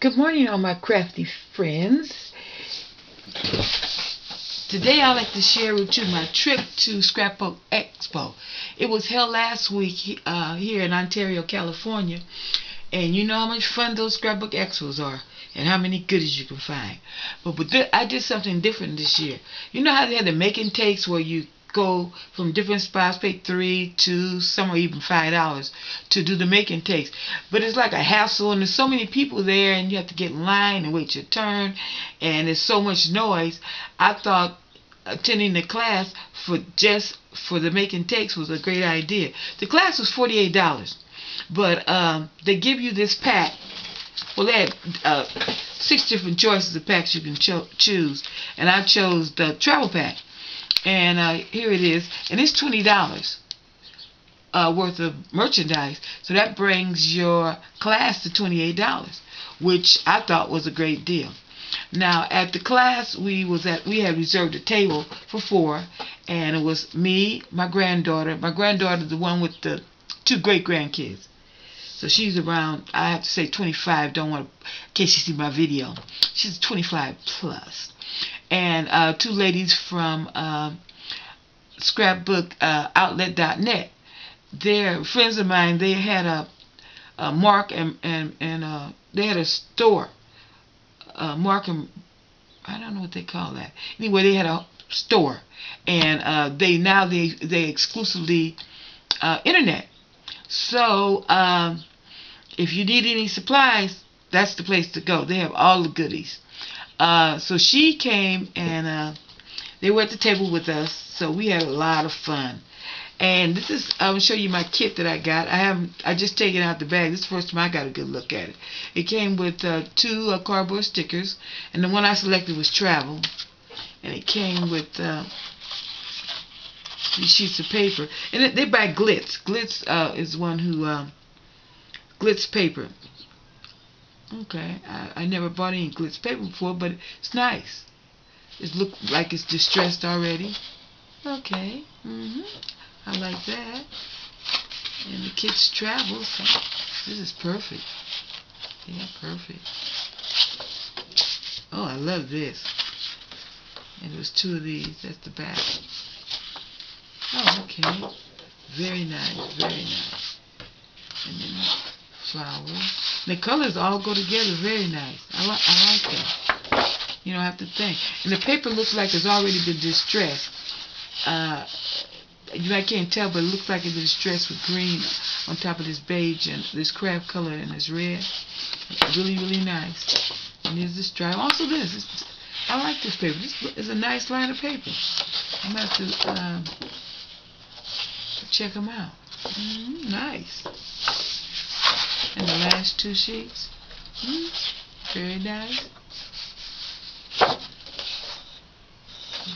Good morning, all my crafty friends. Today, I'd like to share with you my trip to Scrapbook Expo. It was held last week uh, here in Ontario, California, and you know how much fun those Scrapbook Expos are and how many goodies you can find. But this, I did something different this year. You know how they had the making takes where you go from different spots, pay three, two, some or even five dollars to do the make and takes. But it's like a hassle, and there's so many people there, and you have to get in line and wait your turn, and there's so much noise. I thought attending the class for just for the make and takes was a great idea. The class was forty eight dollars, but um, they give you this pack. Well, they had uh, six different choices of packs you can cho- choose, and I chose the travel pack and uh, here it is, and it's twenty dollars uh, worth of merchandise. So that brings your class to twenty eight dollars, which I thought was a great deal. Now at the class we was at we had reserved a table for four, and it was me, my granddaughter, my granddaughter, the one with the two great grandkids. So she's around, I have to say 25, don't want to, in case you see my video. She's 25 plus and uh, two ladies from uh, scrapbookoutlet.net. Uh, They're friends of mine. They had a, a Mark and and and uh, they had a store. Uh, Mark and I don't know what they call that. Anyway, they had a store, and uh, they now they they exclusively uh, internet. So um, if you need any supplies, that's the place to go. They have all the goodies. Uh, so she came and they were at the table with us. So we had a lot of fun. And this is gonna show you my kit that I got. I haven't I just taken out the bag. This is the first time I got a good look at it. It came with uh, two uh, cardboard stickers, and the one I selected was travel, and it came with uh, these sheets of paper. And it, they buy Glitz. Glitz uh, is one who uh, Glitz paper. Okay, I, I never bought any glitz paper before, but it's nice. It look like it's distressed already. Okay, mm-hmm. I like that. And the kids travel, so this is perfect. Yeah, perfect. Oh, I love this. And there's two of these. That's the back. Oh, okay. Very nice, very nice. And then flowers. The colors all go together very nice. I, like I like that. You don't have to think. And the paper looks like it's already been distressed. Uh, you I can't tell, but it looks like it's been distressed with green on top of this beige and this craft color and this red. Really, really nice. And there's this stripe. Also this. It's, I like this paper. This is a nice line of paper. I'm going to have to um, check them out. Mm nice and the last two sheets. Hmm, very nice.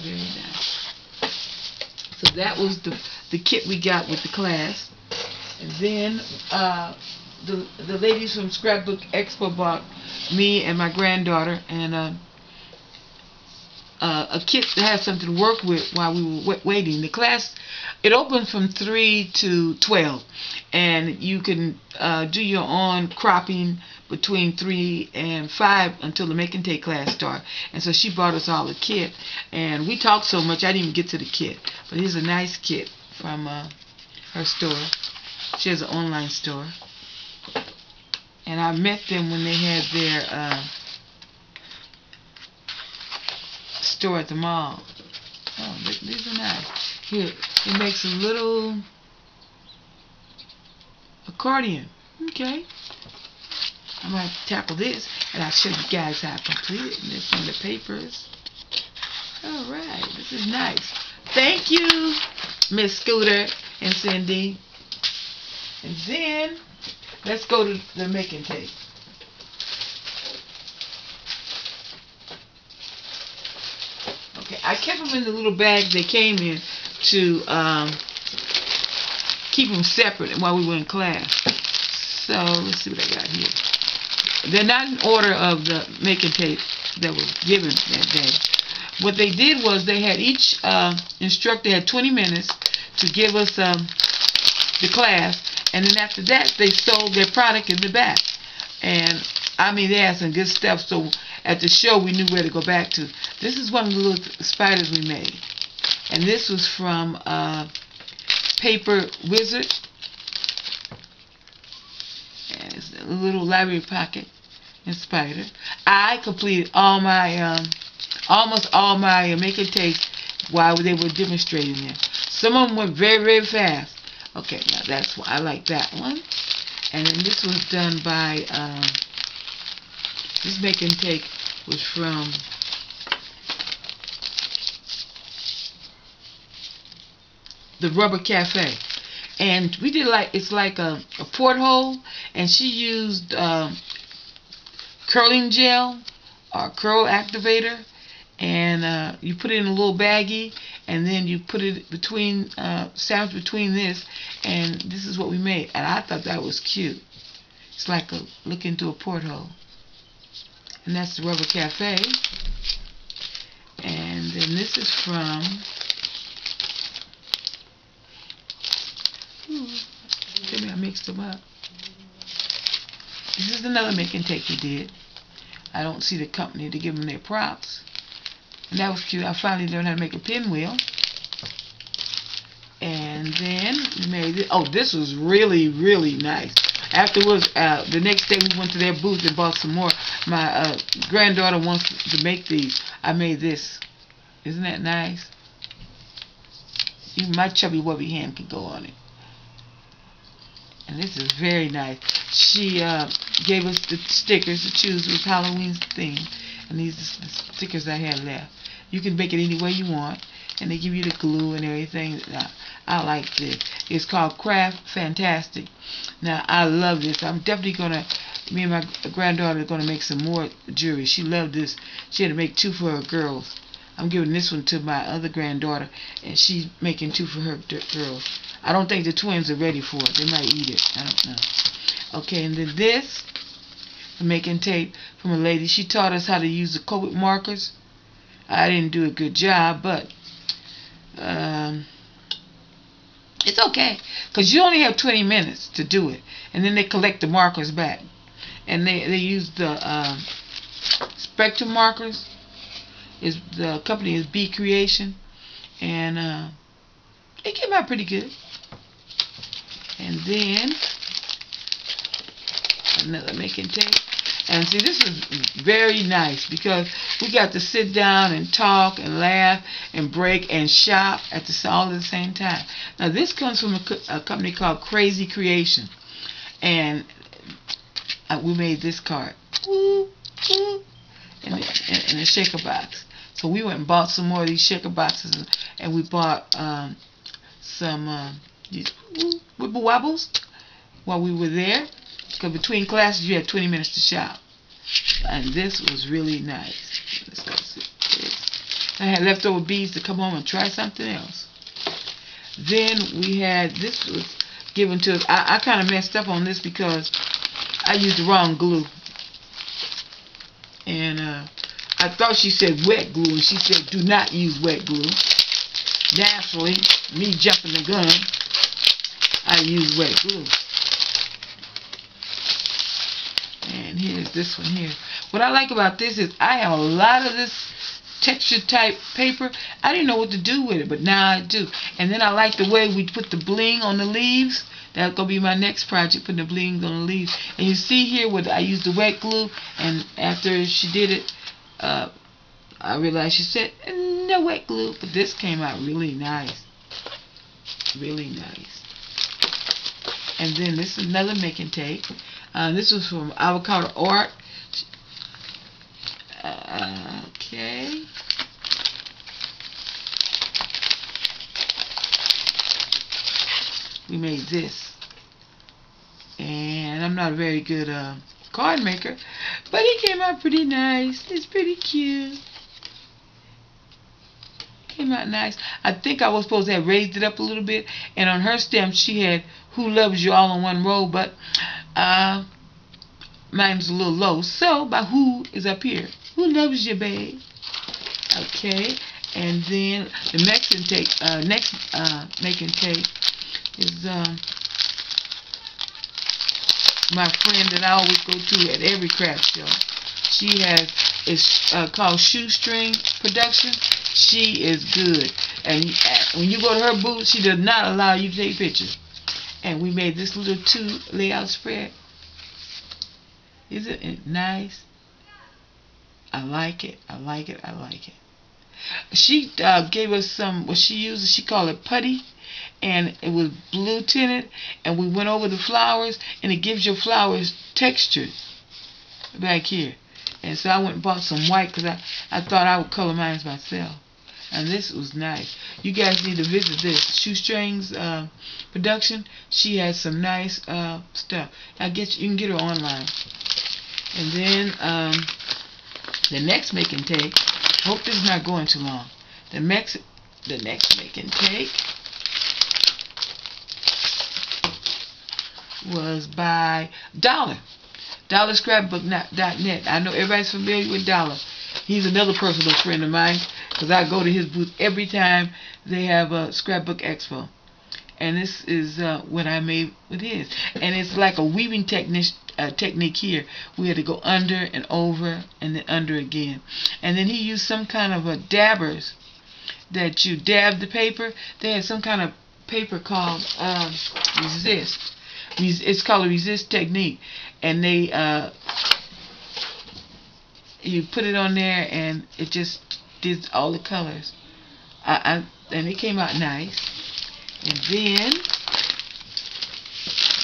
Very nice. So that was the the kit we got with the class. And then uh, the the ladies from Scrapbook Expo bought me and my granddaughter and uh, uh, a kit that had something to work with while we were waiting. The class, it opened from 3 to 12, and you can uh, do your own cropping between 3 and 5 until the make and take class start. And so she brought us all a kit, and we talked so much I didn't even get to the kit. But here's a nice kit from uh, her store. She has an online store. And I met them when they had their uh, store at the mall. Oh, these are nice. Here, it makes a little accordion. Okay. I'm going to tackle this, and I'll show you guys how to complete it. And this one, the papers. Alright, this is nice. Thank you, Miss Scooter and Cindy. And then, let's go to the making tape. Okay, I kept them in the little bags they came in to um, keep them separate while we were in class. So let's see what I got here. They're not in order of the making tape that was given that day. What they did was they had each uh, instructor had 20 minutes to give us um, the class, and then after that they sold their product in the back. And I mean, they had some good stuff. So at the show, we knew where to go back to. This is one of the little spiders we made, and this was from uh, Paper Wizard. And it's a little library pocket and spider. I completed all my, um, almost all my make and takes while they were demonstrating there. Some of them went very, very fast. Okay, now that's why I like that one. And then this was done by, um, this make and take was from the Rubber Cafe. And we did like, it's like a, a porthole, and she used um, curling gel or curl activator, and uh, you put it in a little baggie, and then you put it between, uh, sandwich between this, and this is what we made. And I thought that was cute. It's like a look into a porthole. And that's the Rubber Cafe. And then this is from Ooh, I mixed them up. This is another make and take we did. I don't see the company to give them their props. And that was cute. I finally learned how to make a pinwheel. And then we made it. Oh, this was really, really nice. Afterwards, uh, the next day we went to their booth and bought some more. My uh, granddaughter wants to make these. I made this. Isn't that nice? Even my chubby wubby hand can go on it. And this is very nice. She uh, gave us the stickers to choose with Halloween theme. And these are the stickers I had left. You can make it any way you want. And they give you the glue and everything. I, I like this. It's called Craft Fantastic. Now, I love this. I'm definitely going to, me and my granddaughter are going to make some more jewelry. She loved this. She had to make two for her girls. I'm giving this one to my other granddaughter, and she's making two for her girls. I don't think the twins are ready for it. They might eat it. I don't know. Okay, and then this, I'm making tape from a lady. She taught us how to use the Copic markers. I didn't do a good job, but um, it's okay. Because you only have 20 minutes to do it. And then they collect the markers back. And they, they use the uh, Spectrum markers. Is The company is B Creation. And uh, it came out pretty good. And then another making tape. And see, this is very nice because we got to sit down and talk and laugh and break and shop at the all at the same time. Now, this comes from a, a company called Crazy Creation, and uh, we made this card. Woo, woo, in, in, in a shaker box. So we went and bought some more of these shaker boxes, and we bought um, some uh, these wibble wobbles while we were there. Because between classes, you had 20 minutes to shop. And this was really nice. I had leftover beads to come home and try something else. Then we had, this was given to us. I, I kind of messed up on this because I used the wrong glue. And uh, I thought she said wet glue, and she said do not use wet glue. Naturally, me jumping the gun, I use wet glue. And here's this one here. What I like about this is I have a lot of this texture type paper. I didn't know what to do with it, but now I do. And then I like the way we put the bling on the leaves. That's going to be my next project, putting the bling on the leaves. And you see here where I used the wet glue, and after she did it, uh, I realized she said, no wet glue. But this came out really nice. Really nice. And then this is another making tape. Uh, this was from Avocado Art. Uh, okay. We made this. And I'm not a very good uh, card maker, but it came out pretty nice. It's pretty cute. Came out nice. I think I was supposed to have raised it up a little bit. And on her stem, she had Who Loves You All in One Row. But uh, mine's a little low. So, by Who is up here. Who loves you, babe? Okay. And then the next intake, uh, next uh, making take is um, my friend that I always go to at every craft show. She has it's uh, called Shoestring Production. She is good, and uh, when you go to her booth, she does not allow you to take pictures. And we made this little two layout spread. Isn't it nice? I like it. I like it. I like it. She uh, gave us some, what she uses, she called it putty. And it was blue tinted. And we went over the flowers. And it gives your flowers texture back here. And so I went and bought some white because I, I thought I would color mine myself. And this was nice. You guys need to visit this. Shoestrings uh, production. She has some nice uh, stuff. I guess you can get her online. And then um, the next make and take. Hope this is not going too long. The next, the next make and take was by Dollar. DollarScrapbook.net. I know everybody's familiar with Dollar. He's another personal friend of mine because I go to his booth every time they have a scrapbook expo. And this is uh, what I made with his. And it's like a weaving technique uh, technique here. We had to go under and over and then under again. And then he used some kind of a dabbers that you dab the paper. They had some kind of paper called um, resist. It's called a resist technique, and they uh, you put it on there, and it just did all the colors. I, I and it came out nice. And then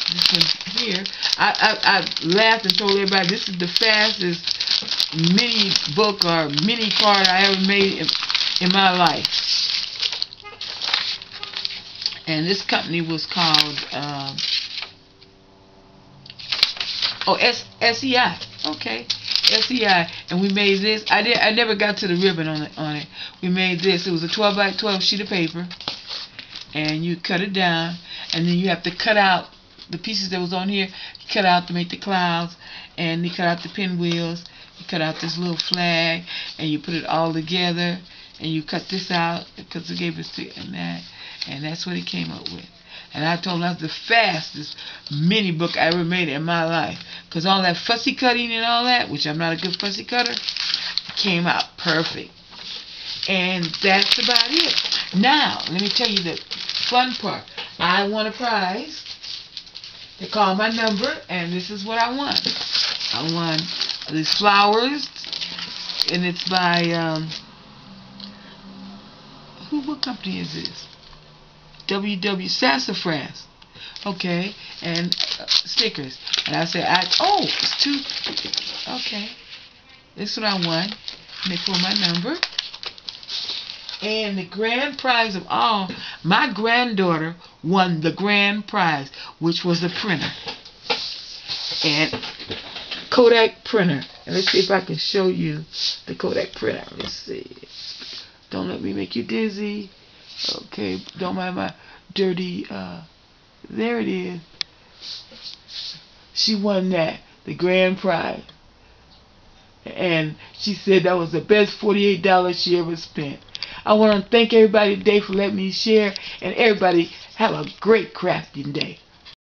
this one here, I, I, I laughed and told everybody this is the fastest mini book or mini card I ever made in, in my life. And this company was called um, oh S SEI. Okay. SEI uh, and we made this. I did I never got to the ribbon on it on it. We made this. It was a 12 by 12 sheet of paper and you cut it down and then you have to cut out the pieces that was on here, he cut out to make the clouds, and you cut out the pinwheels, You cut out this little flag, and you put it all together, and you cut this out, because it gave us to and that, and that's what he came up with. And I told him that's the fastest mini book I ever made in my life. Because all that fussy cutting and all that, which I'm not a good fussy cutter, came out perfect. And that's about it. Now, let me tell you the fun part. I won a prize they called my number, and this is what I won. I won these flowers, and it's by, um, who, what company is this? WW Sassafras. Okay, and uh, stickers. And I said, I, oh, it's two, okay. This is what I want. And they my number. And the grand prize of all, my granddaughter won the grand prize, which was a printer. And Kodak printer. And let's see if I can show you the Kodak printer. Let's see. Don't let me make you dizzy. Okay, don't mind my dirty, uh, there it is. She won that, the grand prize. And she said that was the best $48 she ever spent. I want to thank everybody today for letting me share, and everybody have a great crafting day.